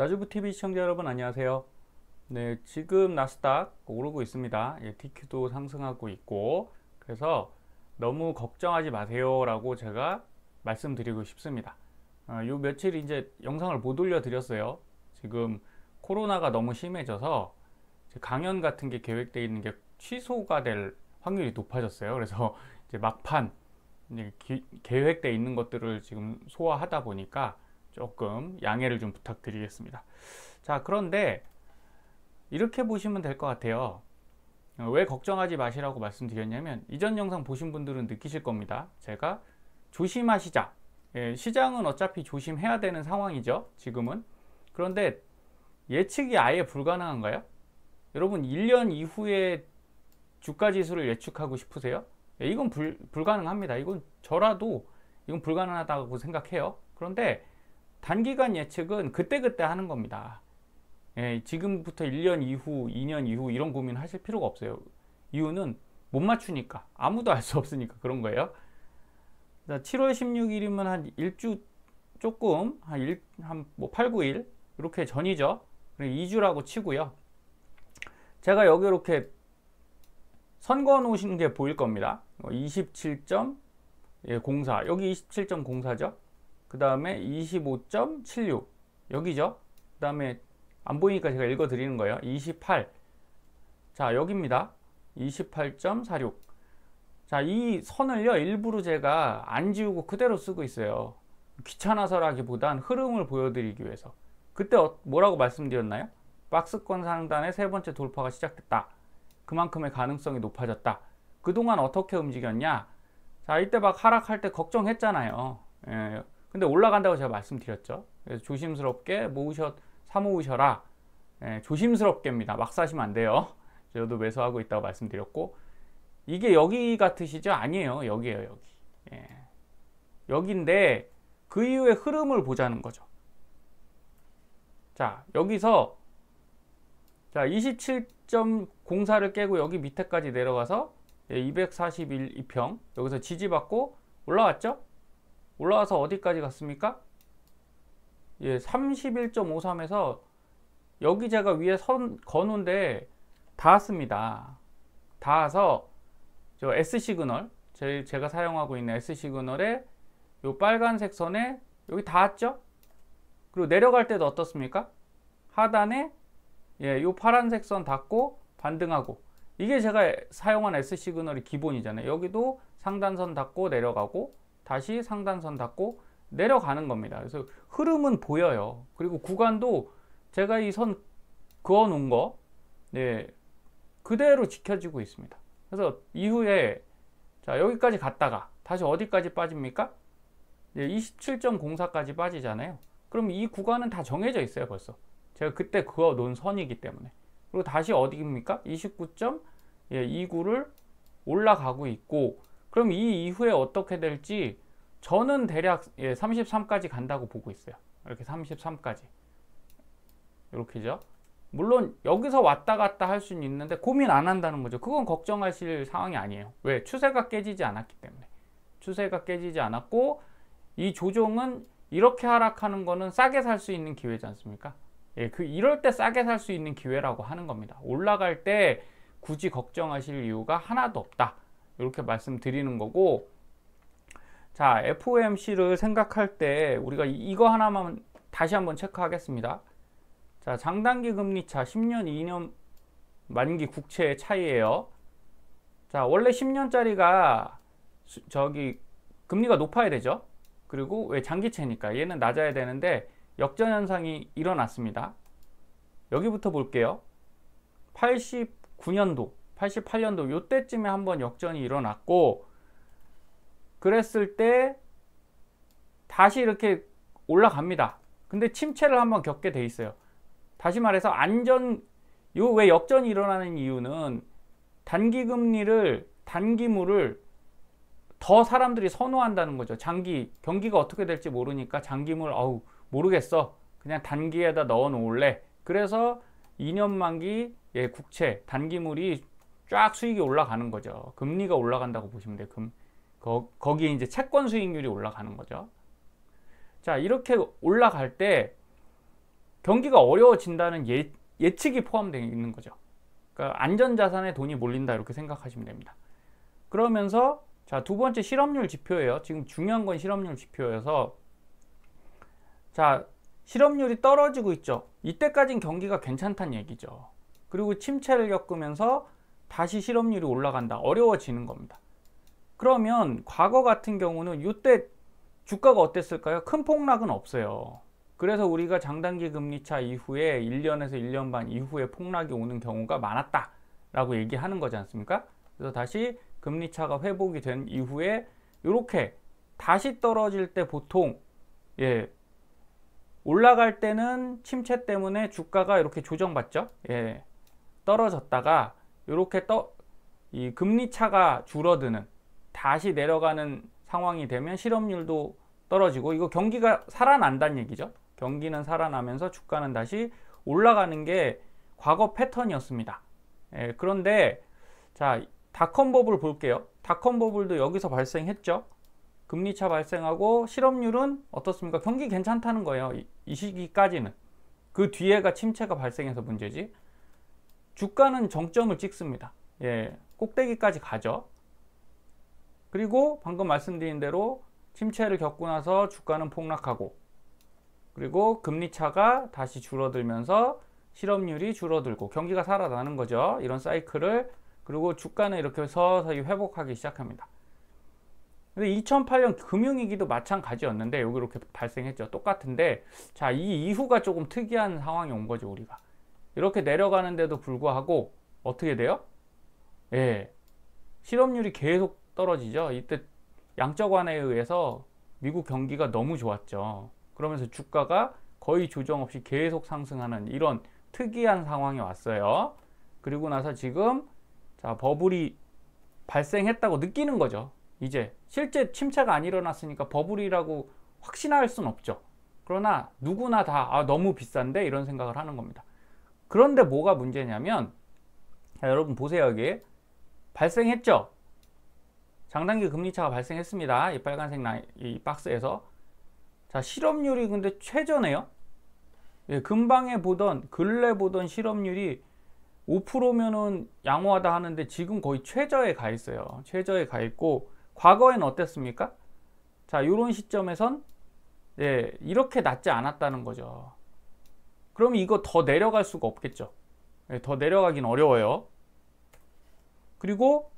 나주부 TV 시청자 여러분 안녕하세요. 네, 지금 나스닥 오르고 있습니다. 예, TQ도 상승하고 있고 그래서 너무 걱정하지 마세요라고 제가 말씀드리고 싶습니다. 어, 요 며칠 이제 영상을 못 올려 드렸어요. 지금 코로나가 너무 심해져서 강연 같은 게 계획되어 있는 게 취소가 될 확률이 높아졌어요. 그래서 이제 막판 기, 계획되어 있는 것들을 지금 소화하다 보니까 조금 양해를 좀 부탁드리겠습니다. 자, 그런데 이렇게 보시면 될 것 같아요. 왜 걱정하지 마시라고 말씀드렸냐면 이전 영상 보신 분들은 느끼실 겁니다. 제가 조심하시자. 예, 시장은 어차피 조심해야 되는 상황이죠. 지금은. 그런데 예측이 아예 불가능한가요? 여러분 1년 이후에 주가 지수를 예측하고 싶으세요? 예, 이건 불, 불가능합니다. 이건 저라도 이건 불가능하다고 생각해요. 그런데 단기간 예측은 그때그때 하는 겁니다. 예, 지금부터 1년 이후, 2년 이후 이런 고민 하실 필요가 없어요. 이유는 못 맞추니까. 아무도 알 수 없으니까 그런 거예요. 7월 16일이면 한 일주 조금, 한, 일, 한 뭐 8, 9일, 이렇게 전이죠. 2주라고 치고요. 제가 여기 이렇게 선거 놓으신 게 보일 겁니다. 27.04 여기 27.04죠. 그 다음에 25.76 여기죠. 그 다음에 안 보이니까 제가 읽어 드리는 거예요. 28자 여기입니다. 28.46 자, 이 선을요, 일부러 제가 안 지우고 그대로 쓰고 있어요. 귀찮아서라기보단 흐름을 보여드리기 위해서. 그때 어, 뭐라고 말씀드렸나요? 박스권 상단의 세 번째 돌파가 시작됐다. 그만큼의 가능성이 높아졌다. 그동안 어떻게 움직였냐? 자, 이때 막 하락할 때 걱정했잖아요. 예, 근데 올라간다고 제가 말씀드렸죠. 그래서 조심스럽게 모으셔, 사모으셔라. 예, 조심스럽게입니다. 막 사시면 안 돼요. 저도 매수하고 있다고 말씀드렸고 이게 여기 같으시죠? 아니에요. 여기에요. 여기. 예. 여기인데 그 이후의 흐름을 보자는 거죠. 자 여기서 자 27.04를 깨고 여기 밑에까지 내려가서 241 예, 2평 여기서 지지받고 올라왔죠? 올라와서 어디까지 갔습니까? 예, 31.53에서 여기 제가 위에 선 거놓은데 닿았습니다. 닿아서 저 S 시그널 제, 제가 사용하고 있는 S 시그널에 요 빨간색 선에 여기 닿았죠? 그리고 내려갈 때도 어떻습니까? 하단에 예, 요 파란색 선 닿고 반등하고 이게 제가 사용한 S 시그널이 기본이잖아요. 여기도 상단선 닿고 내려가고 다시 상단선 닫고 내려가는 겁니다. 그래서 흐름은 보여요. 그리고 구간도 제가 이 선 그어 놓은 거 네, 그대로 지켜지고 있습니다. 그래서 이후에 자 여기까지 갔다가 다시 어디까지 빠집니까? 네, 27.04까지 빠지잖아요. 그럼 이 구간은 다 정해져 있어요 벌써. 제가 그때 그어 놓은 선이기 때문에. 그리고 다시 어디입니까? 29.29를 올라가고 있고 그럼 이 이후에 어떻게 될지 저는 대략 예, 33까지 간다고 보고 있어요. 이렇게 33까지. 이렇게죠. 물론 여기서 왔다 갔다 할 수는 있는데 고민 안 한다는 거죠. 그건 걱정하실 상황이 아니에요. 왜? 추세가 깨지지 않았기 때문에. 추세가 깨지지 않았고 이 조정은 이렇게 하락하는 거는 싸게 살 수 있는 기회지 않습니까? 예, 그 이럴 때 싸게 살 수 있는 기회라고 하는 겁니다. 올라갈 때 굳이 걱정하실 이유가 하나도 없다. 이렇게 말씀드리는 거고 자 FOMC를 생각할 때 우리가 이거 하나만 다시 한번 체크하겠습니다. 자 장단기 금리차 10년 2년 만기 국채의 차이에요. 자 원래 10년짜리가 저기 금리가 높아야 되죠? 그리고 왜 장기채니까? 얘는 낮아야 되는데 역전 현상이 일어났습니다. 여기부터 볼게요. 89년도 88년도 요때쯤에 한번 역전이 일어났고 그랬을 때 다시 이렇게 올라갑니다. 근데 침체를 한번 겪게 돼 있어요. 다시 말해서 안전 요 왜 역전이 일어나는 이유는 단기 금리를 단기물을 더 사람들이 선호한다는 거죠. 장기 경기가 어떻게 될지 모르니까 장기물 어우 모르겠어. 그냥 단기에다 넣어 놓을래. 그래서 2년 만기 예, 국채 단기물이 쫙 수익이 올라가는 거죠. 금리가 올라간다고 보시면 돼요. 금, 거, 거기에 이제 채권 수익률이 올라가는 거죠. 자, 이렇게 올라갈 때 경기가 어려워진다는 예, 예측이 포함되어 있는 거죠. 그러니까 안전자산에 돈이 몰린다 이렇게 생각하시면 됩니다. 그러면서 자, 두 번째 실업률 지표예요. 지금 중요한 건 실업률 지표여서 자, 실업률이 떨어지고 있죠. 이때까진 경기가 괜찮다는 얘기죠. 그리고 침체를 겪으면서 다시 실업률이 올라간다. 어려워지는 겁니다. 그러면 과거 같은 경우는 이때 주가가 어땠을까요? 큰 폭락은 없어요. 그래서 우리가 장단기 금리차 이후에 1년에서 1년 반 이후에 폭락이 오는 경우가 많았다 라고 얘기하는 거지 않습니까? 그래서 다시 금리차가 회복이 된 이후에 이렇게 다시 떨어질 때 보통 예 올라갈 때는 침체 때문에 주가가 이렇게 조정받죠. 예 떨어졌다가 이렇게 떠 이 금리 차가 줄어드는 다시 내려가는 상황이 되면 실업률도 떨어지고 이거 경기가 살아난다는 얘기죠. 경기는 살아나면서 주가는 다시 올라가는 게 과거 패턴이었습니다. 예, 그런데 자 닷컴 버블 볼게요. 닷컴 버블도 여기서 발생했죠. 금리차 발생하고 실업률은 어떻습니까? 경기 괜찮다는 거예요. 이, 이 시기까지는. 그 뒤에가 침체가 발생해서 문제지. 주가는 정점을 찍습니다. 예, 꼭대기까지 가죠. 그리고 방금 말씀드린 대로 침체를 겪고 나서 주가는 폭락하고 그리고 금리 차가 다시 줄어들면서 실업률이 줄어들고 경기가 살아나는 거죠. 이런 사이클을 그리고 주가는 이렇게 서서히 회복하기 시작합니다. 근데 2008년 금융위기도 마찬가지였는데 여기 이렇게 발생했죠. 똑같은데 자, 이 이후가 조금 특이한 상황이 온 거죠, 우리가. 이렇게 내려가는데도 불구하고 어떻게 돼요? 예. 실업률이 계속 떨어지죠. 이때 양적 완화에 의해서 미국 경기가 너무 좋았죠. 그러면서 주가가 거의 조정 없이 계속 상승하는 이런 특이한 상황이 왔어요. 그리고 나서 지금 자, 버블이 발생했다고 느끼는 거죠. 이제 실제 침체가 안 일어났으니까 버블이라고 확신할 수는 없죠. 그러나 누구나 다 아, 너무 비싼데 이런 생각을 하는 겁니다. 그런데 뭐가 문제냐면 자, 여러분 보세요 여기 발생했죠. 장단기 금리차가 발생했습니다. 이 빨간색 라인, 이 박스에서 자 실업률이 근데 최저네요. 예, 금방에 보던 근래 보던 실업률이 5%면은 양호하다 하는데 지금 거의 최저에 가 있어요. 최저에 가 있고 과거엔 어땠습니까? 자, 이런 시점에선 예, 이렇게 낮지 않았다는 거죠. 그럼 이거 더 내려갈 수가 없겠죠. 예, 더 내려가긴 어려워요. 그리고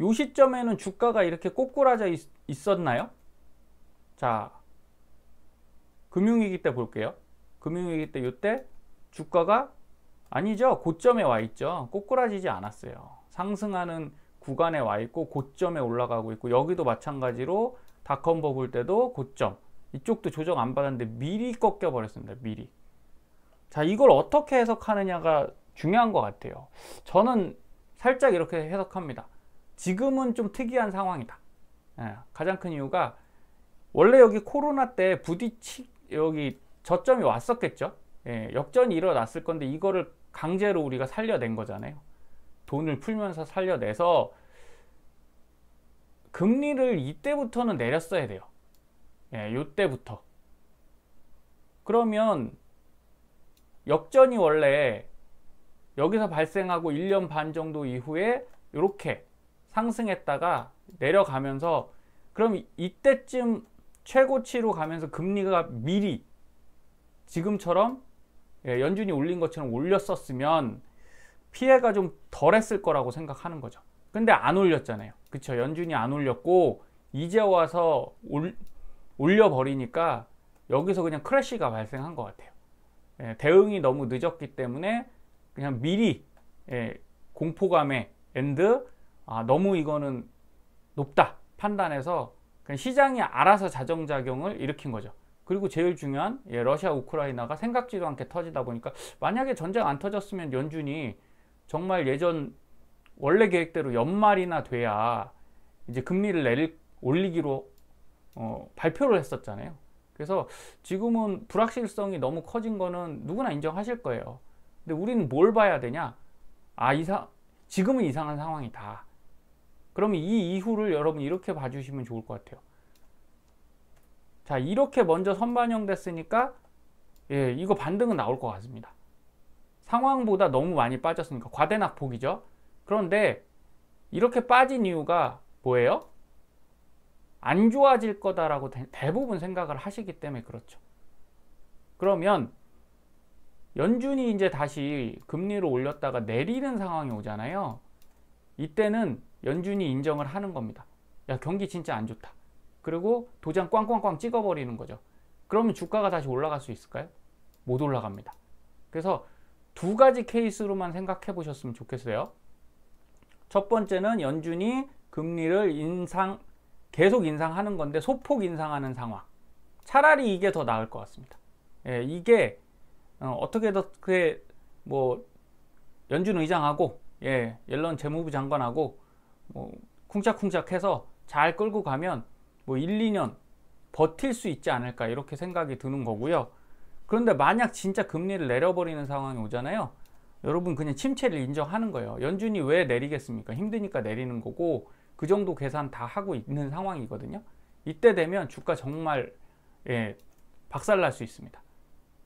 이 시점에는 주가가 이렇게 꼬꾸라져 있, 있었나요? 자, 금융위기 때 볼게요. 금융위기 때 이때 주가가 아니죠. 고점에 와 있죠. 꼬꾸라지지 않았어요. 상승하는 구간에 와 있고 고점에 올라가고 있고 여기도 마찬가지로 닷컴 버블 때도 고점 이쪽도 조정 안 받았는데 미리 꺾여 버렸습니다. 미리. 자 이걸 어떻게 해석하느냐가 중요한 것 같아요. 저는 살짝 이렇게 해석합니다. 지금은 좀 특이한 상황이다. 예, 가장 큰 이유가 원래 여기 코로나 때 부딪히 여기 저점이 왔었겠죠. 예, 역전이 일어났을 건데 이거를 강제로 우리가 살려낸 거잖아요. 돈을 풀면서 살려내서 금리를 이때부터는 내렸어야 돼요. 예, 요때부터. 그러면 역전이 원래 여기서 발생하고 1년 반 정도 이후에 이렇게 상승했다가 내려가면서 그럼 이때쯤 최고치로 가면서 금리가 미리 지금처럼 예, 연준이 올린 것처럼 올렸었으면 피해가 좀 덜했을 거라고 생각하는 거죠. 근데 안 올렸잖아요. 그쵸? 연준이 안 올렸고 이제 와서 올, 올려버리니까 여기서 그냥 crash가 발생한 것 같아요. 예, 대응이 너무 늦었기 때문에 그냥 미리 예, 공포감에 and 아, 너무 이거는 높다 판단해서 그냥 시장이 알아서 자정작용을 일으킨 거죠. 그리고 제일 중요한 예, 러시아 우크라이나가 생각지도 않게 터지다 보니까 만약에 전쟁 안 터졌으면 연준이 정말 예전 원래 계획대로 연말이나 돼야 이제 금리를 내릴 올리기로 어, 발표를 했었잖아요. 그래서 지금은 불확실성이 너무 커진 거는 누구나 인정하실 거예요. 근데 우리는 뭘 봐야 되냐? 아, 이상 지금은 이상한 상황이다. 그러면 이 이후를 여러분 이렇게 봐주시면 좋을 것 같아요. 자 이렇게 먼저 선반영 됐으니까 예, 이거 반등은 나올 것 같습니다. 상황보다 너무 많이 빠졌으니까 과대낙폭이죠. 그런데 이렇게 빠진 이유가 뭐예요? 안 좋아질 거다라고 대부분 생각을 하시기 때문에 그렇죠. 그러면 연준이 이제 다시 금리를 올렸다가 내리는 상황이 오잖아요. 이때는 연준이 인정을 하는 겁니다. 야, 경기 진짜 안 좋다. 그리고 도장 꽝꽝꽝 찍어버리는 거죠. 그러면 주가가 다시 올라갈 수 있을까요? 못 올라갑니다. 그래서 두 가지 케이스로만 생각해 보셨으면 좋겠어요. 첫 번째는 연준이 금리를 인상, 계속 인상하는 건데 소폭 인상하는 상황. 차라리 이게 더 나을 것 같습니다. 예, 이게 어, 떻게 어떻게 뭐 연준 의장하고 예, 옐런 재무부 장관하고 뭐 쿵짝쿵짝해서 잘 끌고 가면 뭐 1, 2년 버틸 수 있지 않을까 이렇게 생각이 드는 거고요. 그런데 만약 진짜 금리를 내려버리는 상황이 오잖아요. 여러분 그냥 침체를 인정하는 거예요. 연준이 왜 내리겠습니까? 힘드니까 내리는 거고 그 정도 계산 다 하고 있는 상황이거든요. 이때 되면 주가 정말 예, 박살날 수 있습니다.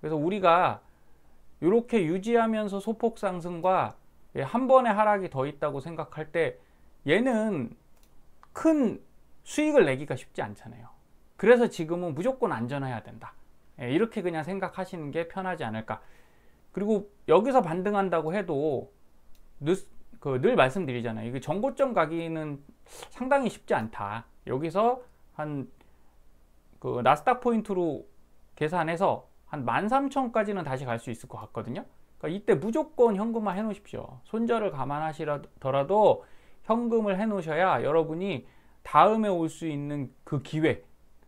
그래서 우리가 이렇게 유지하면서 소폭 상승과 예, 한 번의 하락이 더 있다고 생각할 때 얘는 큰 수익을 내기가 쉽지 않잖아요. 그래서 지금은 무조건 안전해야 된다. 예, 이렇게 그냥 생각하시는 게 편하지 않을까. 그리고 여기서 반등한다고 해도 늘, 그 늘 말씀드리잖아요. 이게 정고점 가기는 상당히 쉽지 않다. 여기서 한 그 나스닥 포인트로 계산해서 한 13,000까지는 다시 갈 수 있을 것 같거든요. 그러니까 이때 무조건 현금화 해 놓으십시오. 손절을 감안하시더라도 현금을 해 놓으셔야 여러분이 다음에 올 수 있는 그 기회,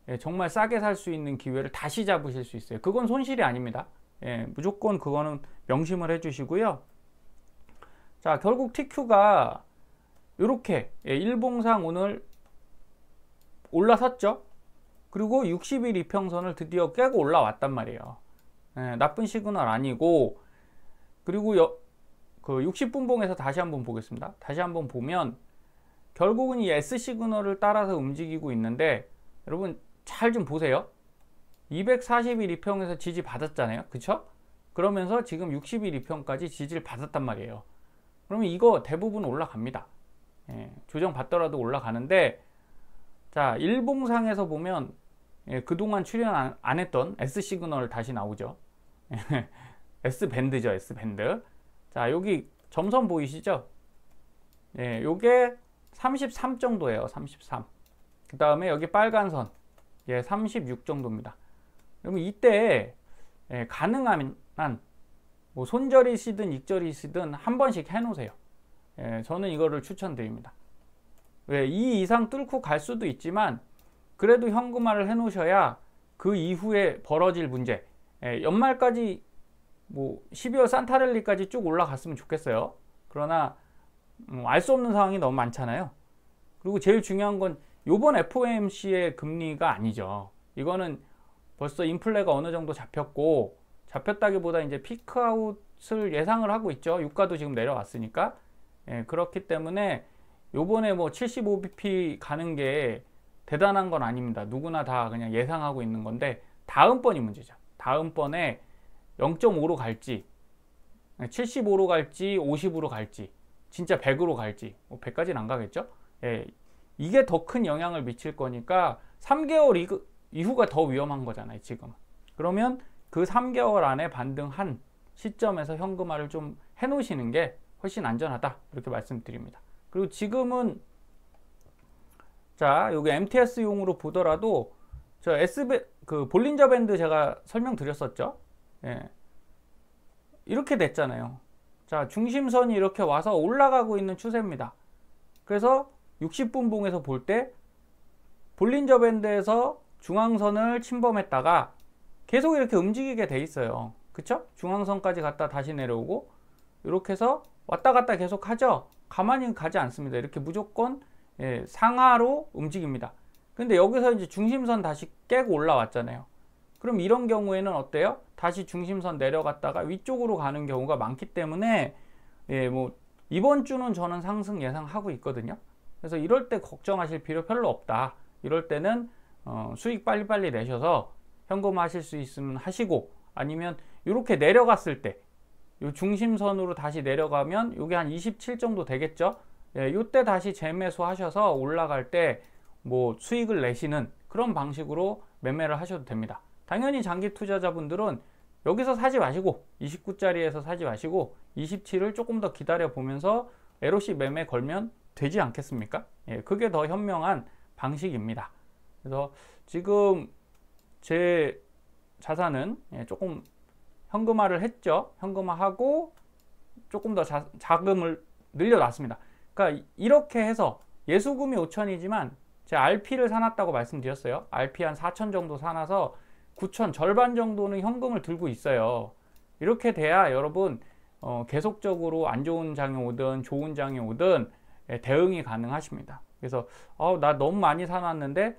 예, 정말 싸게 살 수 있는 기회를 다시 잡으실 수 있어요. 그건 손실이 아닙니다. 예, 무조건 그거는 명심을 해 주시고요. 자, 결국 TQ가 이렇게 예, 일봉상 오늘 올라섰죠. 그리고 60일 이평선을 드디어 깨고 올라왔단 말이에요. 예, 나쁜 시그널 아니고 그리고 여, 그 60분 봉에서 다시 한번 보겠습니다. 다시 한번 보면 결국은 이 S 시그널을 따라서 움직이고 있는데 여러분 잘 좀 보세요. 241 2평에서 지지 받았잖아요. 그쵸? 그러면서 지금 60일 2평까지 지지를 받았단 말이에요. 그러면 이거 대부분 올라갑니다. 예, 조정 받더라도 올라가는데 자 일봉상에서 보면 예, 그동안 출연 안, 안, 했던 S 시그널 다시 나오죠. S 밴드죠, S 밴드. 자 여기 점선 보이시죠? 예, 요게 33 정도예요. 33. 그 다음에 여기 빨간 선. 예, 36 정도입니다. 그러면 이때 예, 가능한 뭐 손절이시든 익절이시든 한 번씩 해놓으세요. 예, 저는 이거를 추천드립니다. 왜? 이 이상 뚫고 갈 수도 있지만 그래도 현금화를 해놓으셔야 그 이후에 벌어질 문제 예, 연말까지 뭐 12월 산타랠리까지 쭉 올라갔으면 좋겠어요. 그러나 음, 알수 없는 상황이 너무 많잖아요. 그리고 제일 중요한 건 요번 FOMC의 금리가 아니죠. 이거는 벌써 인플레가 어느 정도 잡혔고 잡혔다기보다 이제 피크아웃을 예상을 하고 있죠. 유가도 지금 내려왔으니까. 예, 그렇기 때문에 요번에 뭐 75bp 가는 게 대단한 건 아닙니다. 누구나 다 그냥 예상하고 있는 건데 다음번이 문제죠. 다음번에 0.5로 갈지 75로 갈지 50으로 갈지 진짜 100으로 갈지 뭐 100까지는 안 가겠죠. 예, 이게 더 큰 영향을 미칠 거니까 3개월 이그, 이후가 더 위험한 거잖아요. 지금. 그러면 그 3개월 안에 반등한 시점에서 현금화를 좀 해놓으시는 게 훨씬 안전하다 이렇게 말씀드립니다. 그리고 지금은 자 여기 MTS용으로 보더라도 저 S배 그 볼린저 밴드 제가 설명드렸었죠. 예. 이렇게 됐잖아요. 자 중심선이 이렇게 와서 올라가고 있는 추세입니다. 그래서 60분 봉에서 볼 때 볼린저 밴드에서 중앙선을 침범했다가 계속 이렇게 움직이게 돼 있어요. 그쵸? 중앙선까지 갔다 다시 내려오고 이렇게 해서 왔다 갔다 계속 하죠. 가만히 가지 않습니다. 이렇게 무조건 예, 상하로 움직입니다. 근데 여기서 이제 중심선 다시 깨고 올라왔잖아요. 그럼 이런 경우에는 어때요? 다시 중심선 내려갔다가 위쪽으로 가는 경우가 많기 때문에 예, 뭐 이번 주는 저는 상승 예상하고 있거든요. 그래서 이럴 때 걱정하실 필요 별로 없다. 이럴 때는 어, 수익 빨리빨리 내셔서 현금 하실 수 있으면 하시고 아니면 이렇게 내려갔을 때요 중심선으로 다시 내려가면 요게 한 27 정도 되겠죠 예, 요때 다시 재매수 하셔서 올라갈 때 뭐 수익을 내시는 그런 방식으로 매매를 하셔도 됩니다 당연히 장기 투자자분들은 여기서 사지 마시고 29짜리에서 사지 마시고 27을 조금 더 기다려 보면서 LOC 매매 걸면 되지 않겠습니까? 예, 그게 더 현명한 방식입니다. 그래서 지금 제 자산은 예, 조금 현금화를 했죠. 현금화하고 조금 더 자, 자금을 늘려놨습니다. 그러니까 이렇게 해서 예수금이 5천이지만 제가 RP를 사놨다고 말씀드렸어요. RP 한 4천 정도 사놔서 9천 절반 정도는 현금을 들고 있어요. 이렇게 돼야 여러분 어, 계속적으로 안 좋은 장이 오든 좋은 장이 오든 예, 대응이 가능하십니다. 그래서 어, 나 너무 많이 사놨는데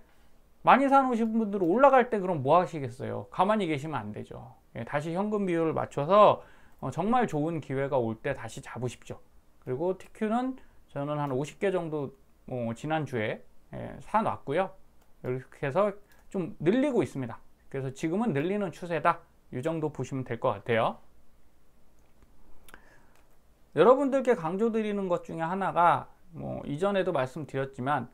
많이 사놓으신 분들은 올라갈 때 그럼 뭐 하시겠어요? 가만히 계시면 안 되죠. 예, 다시 현금 비율을 맞춰서 어, 정말 좋은 기회가 올 때 다시 잡으십시오. 그리고 TQ는 저는 한 50개 정도 어, 지난주에 예, 사놨고요. 이렇게 해서 좀 늘리고 있습니다. 그래서 지금은 늘리는 추세다. 이 정도 보시면 될 것 같아요. 여러분들께 강조드리는 것 중에 하나가 뭐 이전에도 말씀드렸지만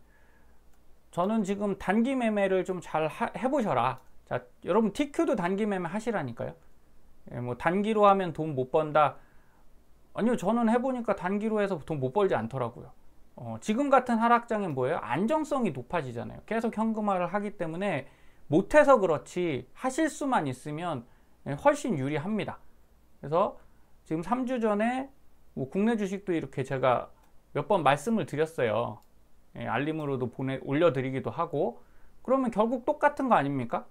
저는 지금 단기 매매를 좀 잘 해보셔라. 자, 여러분 TQ도 단기 매매 하시라니까요. 예, 뭐 단기로 하면 돈 못 번다. 아니요, 저는 해보니까 단기로 해서 돈 못 벌지 않더라고요. 어, 지금 같은 하락장엔 뭐예요? 안정성이 높아지잖아요. 계속 현금화를 하기 때문에 못해서 그렇지 하실 수만 있으면 예, 훨씬 유리합니다. 그래서 지금 3주 전에 뭐 국내 주식도 이렇게 제가 몇 번 말씀을 드렸어요. 예, 알림으로도 보내 올려드리기도 하고 그러면 결국 똑같은 거 아닙니까?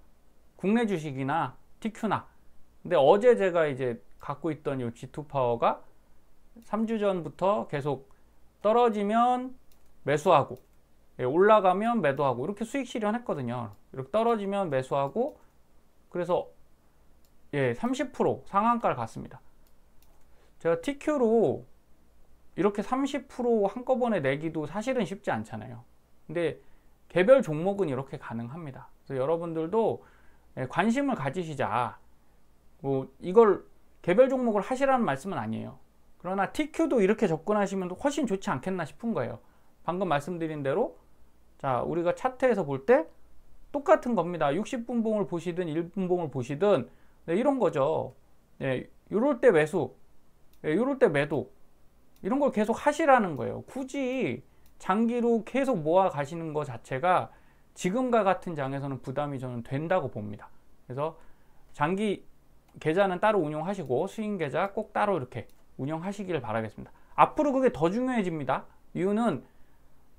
국내 주식이나 TQ나 근데 어제 제가 이제 갖고 있던 이 G2 파워가 3주 전부터 계속 떨어지면 매수하고 예, 올라가면 매도하고 이렇게 수익 실현했거든요. 이렇게 떨어지면 매수하고 그래서 예, 30% 상한가를 갔습니다. 제가 TQ로 이렇게 30% 한꺼번에 내기도 사실은 쉽지 않잖아요. 근데 개별 종목은 이렇게 가능합니다. 그래서 여러분들도 예, 관심을 가지시자. 뭐 이걸 개별 종목을 하시라는 말씀은 아니에요. 그러나 TQ도 이렇게 접근하시면 훨씬 좋지 않겠나 싶은 거예요. 방금 말씀드린 대로 자 우리가 차트에서 볼 때 똑같은 겁니다. 60분 봉을 보시든 1분 봉을 보시든 네, 이런 거죠. 네, 이럴 때 매수, 네, 이럴 때 매도 이런 걸 계속 하시라는 거예요. 굳이 장기로 계속 모아 가시는 것 자체가 지금과 같은 장에서는 부담이 저는 된다고 봅니다. 그래서 장기 계좌는 따로 운용하시고 수익 계좌 꼭 따로 이렇게 운영하시기를 바라겠습니다. 앞으로 그게 더 중요해집니다. 이유는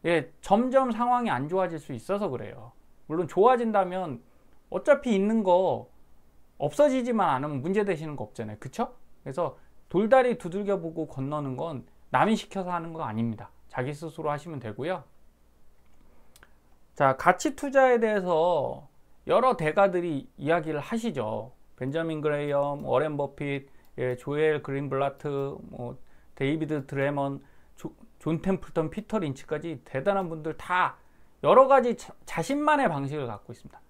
예, 점점 상황이 안 좋아질 수 있어서 그래요. 물론 좋아진다면 어차피 있는 거 없어지지만 않으면 문제 되시는 거 없잖아요. 그쵸? 그래서 돌다리 두들겨 보고 건너는 건 남이 시켜서 하는 거 아닙니다. 자기 스스로 하시면 되고요. 자, 가치 투자에 대해서 여러 대가들이 이야기를 하시죠. 벤자민 그레이엄, 워렌 버핏, 예, 조엘 그린블라트, 뭐 데이비드 드레먼, 조, 존 템플턴, 피터 린치까지 대단한 분들 다 여러 가지 자, 자신만의 방식을 갖고 있습니다.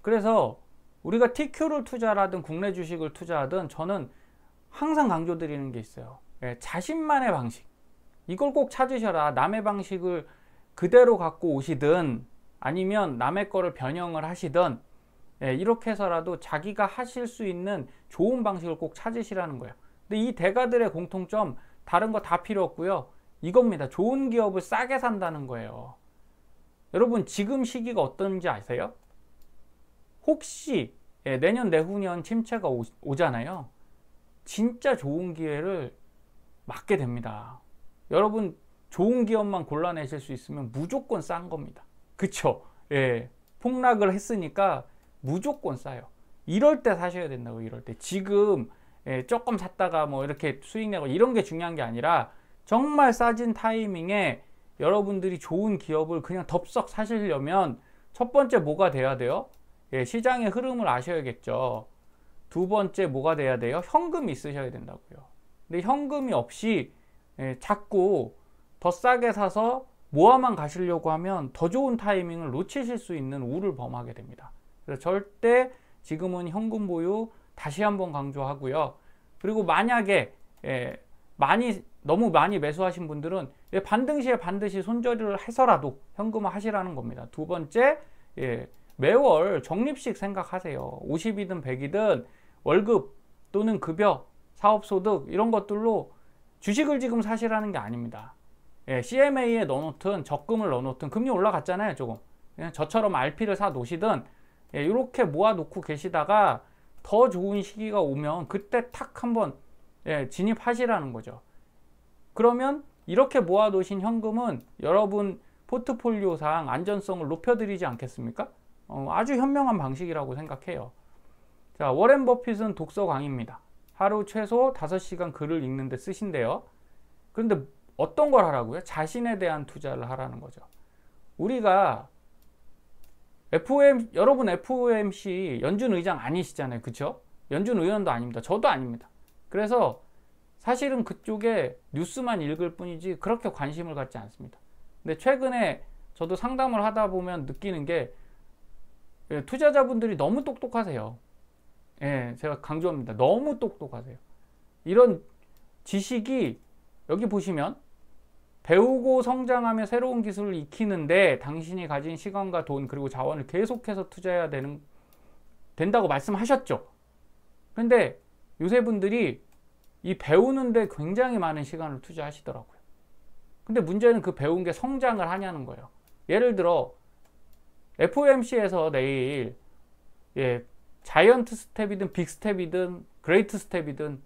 그래서 우리가 TQ를 투자라든 국내 주식을 투자하든 저는 항상 강조드리는 게 있어요. 예, 자신만의 방식. 이걸 꼭 찾으셔라. 남의 방식을 그대로 갖고 오시든 아니면 남의 거를 변형을 하시든 예, 이렇게 해서라도 자기가 하실 수 있는 좋은 방식을 꼭 찾으시라는 거예요. 근데 이 대가들의 공통점 다른 거 다 필요 없고요. 이겁니다. 좋은 기업을 싸게 산다는 거예요. 여러분 지금 시기가 어떤지 아세요? 혹시 예, 내년 내후년 침체가 오, 오잖아요. 진짜 좋은 기회를 맞게 됩니다. 여러분 좋은 기업만 골라내실 수 있으면 무조건 싼 겁니다. 그쵸? 예. 폭락을 했으니까 무조건 싸요. 이럴 때 사셔야 된다고 이럴 때. 지금 예, 조금 샀다가 뭐 이렇게 수익 내고 이런 게 중요한 게 아니라 정말 싸진 타이밍에 여러분들이 좋은 기업을 그냥 덥석 사시려면 첫 번째 뭐가 돼야 돼요? 예, 시장의 흐름을 아셔야겠죠. 두 번째 뭐가 돼야 돼요? 현금이 있으셔야 된다고요. 근데 현금이 없이 예, 자꾸 더 싸게 사서 모아만 가시려고 하면 더 좋은 타이밍을 놓치실 수 있는 우를 범하게 됩니다. 그래서 절대 지금은 현금 보유 다시 한번 강조하고요. 그리고 만약에 예, 많이 너무 많이 매수하신 분들은 예, 반등 시에 반드시 손절을 해서라도 현금화 하시라는 겁니다. 두 번째 예, 매월 적립식 생각하세요. 50이든 100이든 월급 또는 급여, 사업소득 이런 것들로 주식을 지금 사시라는 게 아닙니다. 예, CMA에 넣어놓든 적금을 넣어놓든 금리 올라갔잖아요 조금 그냥 저처럼 RP를 사 놓으시든 예, 이렇게 모아놓고 계시다가 더 좋은 시기가 오면 그때 탁 한번 예, 진입하시라는 거죠 그러면 이렇게 모아놓으신 현금은 여러분 포트폴리오상 안전성을 높여드리지 않겠습니까? 어, 아주 현명한 방식이라고 생각해요 자 워렌 버핏은 독서 광입니다 하루 최소 5시간 글을 읽는데 쓰신대요 그런데 어떤 걸 하라고요? 자신에 대한 투자를 하라는 거죠. 우리가 FOM 여러분 FOMC 연준 의장 아니시잖아요. 그쵸 연준 의원도 아닙니다. 저도 아닙니다. 그래서 사실은 그쪽에 뉴스만 읽을 뿐이지 그렇게 관심을 갖지 않습니다. 근데 최근에 저도 상담을 하다 보면 느끼는 게 예, 투자자분들이 너무 똑똑하세요. 예, 제가 강조합니다. 너무 똑똑하세요. 이런 지식이 여기 보시면 배우고 성장하며 새로운 기술을 익히는데 당신이 가진 시간과 돈 그리고 자원을 계속해서 투자해야 되는 된다고 말씀하셨죠. 그런데 요새 분들이 이 배우는데 굉장히 많은 시간을 투자하시더라고요. 근데 문제는 그 배운 게 성장을 하냐는 거예요. 예를 들어 FOMC에서 내일 예, 자이언트 스텝이든 빅 스텝이든 great step이든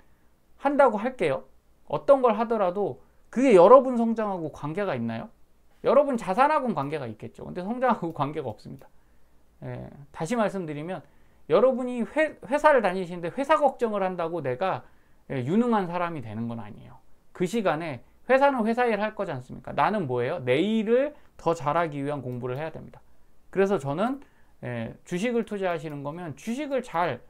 한다고 할게요. 어떤 걸 하더라도 그게 여러분 성장하고 관계가 있나요? 여러분 자산하고는 관계가 있겠죠. 근데 성장하고 관계가 없습니다. 예, 다시 말씀드리면 여러분이 회, 회사를 다니시는데 회사 걱정을 한다고 내가 예, 유능한 사람이 되는 건 아니에요. 그 시간에 회사는 회사 일 할 거지 않습니까? 나는 뭐예요? 내일을 더 잘하기 위한 공부를 해야 됩니다. 그래서 저는 예, 주식을 투자하시는 거면 주식을 잘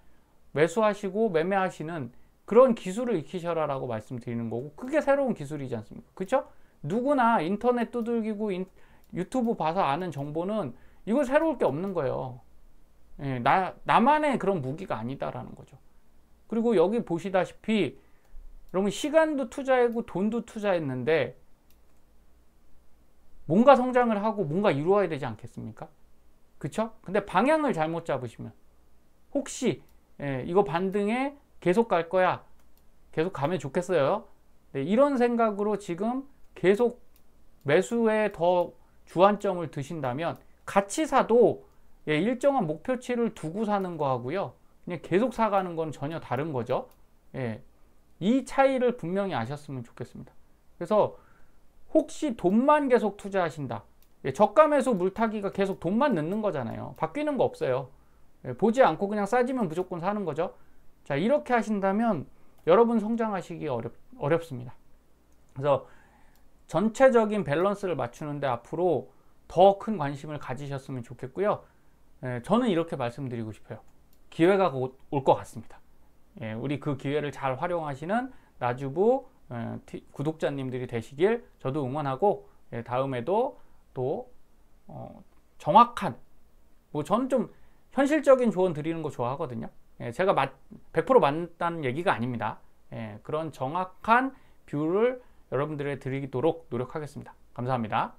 매수하시고 매매하시는 그런 기술을 익히셔라라고 말씀드리는 거고 그게 새로운 기술이지 않습니까? 그렇죠? 누구나 인터넷 두들기고 인, 유튜브 봐서 아는 정보는 이거 새로울 게 없는 거예요. 예, 나, 나만의 그런 무기가 아니다라는 거죠. 그리고 여기 보시다시피 여러분 시간도 투자했고 돈도 투자했는데 뭔가 성장을 하고 뭔가 이루어야 되지 않겠습니까? 그쵸? 근데 방향을 잘못 잡으시면 혹시 예, 이거 반등에 계속 갈 거야. 계속 가면 좋겠어요. 네, 이런 생각으로 지금 계속 매수에 더 주안점을 드신다면 같이 사도 예, 일정한 목표치를 두고 사는 거 하고요. 그냥 계속 사가는 건 전혀 다른 거죠. 예, 이 차이를 분명히 아셨으면 좋겠습니다. 그래서 혹시 돈만 계속 투자하신다. 예, 매수 물타기가 계속 돈만 넣는 거잖아요. 바뀌는 거 없어요. 예, 보지 않고 그냥 싸지면 무조건 사는 거죠. 자, 이렇게 하신다면 여러분 성장하시기 어렵, 어렵습니다. 그래서 전체적인 밸런스를 맞추는데 앞으로 더 큰 관심을 가지셨으면 좋겠고요. 예, 저는 이렇게 말씀드리고 싶어요. 기회가 올 것 같습니다. 예, 우리 그 기회를 잘 활용하시는 나주부 예, 티, 구독자님들이 되시길 저도 응원하고 예, 다음에도 또 어, 정확한 뭐 저는 좀 현실적인 조언 드리는 거 좋아하거든요. 예, 제가 100% 맞다는 얘기가 아닙니다. 예, 그런 정확한 view를 여러분들에 드리도록 노력하겠습니다. 감사합니다.